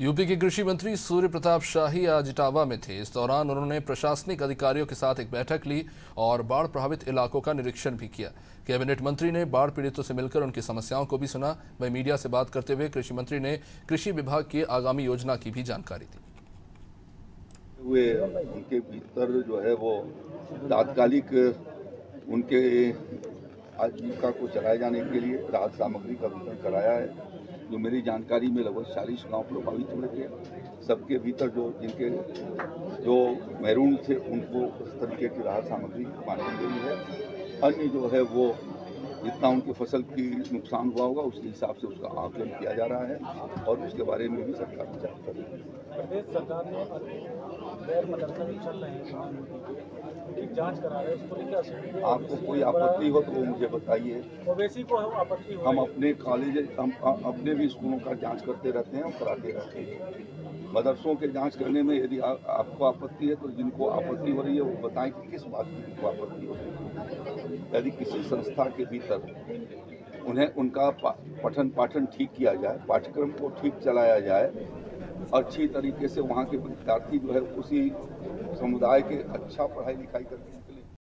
UP के कृषि मंत्री सूर्य प्रताप शाही आज इटावा में थे। इस दौरान उन्होंने प्रशासनिक अधिकारियों के साथ एक बैठक ली और बाढ़ प्रभावित इलाकों का निरीक्षण भी किया। कैबिनेट मंत्री ने बाढ़ पीड़ितों से मिलकर उनकी समस्याओं को भी सुना। वहीं मीडिया से बात करते हुए कृषि मंत्री ने कृषि विभाग की आगामी योजना की भी जानकारी दी। हुए उनके भीतर जो है वो तात्कालिक उनके आजीविका को चलाए जाने के लिए राहत सामग्री का वितरण कराया है। जो मेरी जानकारी में लगभग चालीस गाँव प्रभावित हुए थे सबके भीतर जो जिनके, जो महरूम थे, उनको उस तरीके की राहत सामग्री बांटी गई है। अन्य जो है, वो जितना उनकी फ़सल की नुकसान हुआ होगा, उसके हिसाब से उसका आकलन किया जा रहा है और उसके बारे में भी सरकार विचार कर रही है प्रदेश सरकार ने गैर मदरसा चल रहे हैं उनकी जाँच करा रहे हैं उसको लेकर आपको कोई आपत्ति हो तो वो मुझे बताइए। को आपत्ति हम अपने कॉलेज हम अपने भी स्कूलों का जाँच करते रहते हैं और कराते रहते हैं। मदरसों के जाँच करने में यदि आपको आपत्ति है तो जिनको आपत्ति हो रही है वो बताएँ कि किस बात की उनको आपत्ति हो रही है। यदि किसी संस्था के भीतर उन्हें उनका पठन पाठन ठीक किया जाए पाठ्यक्रम को ठीक चलाया जाए अच्छी तरीके से वहाँ के विद्यार्थी जो है उसी समुदाय के अच्छा पढ़ाई लिखाई करते हैं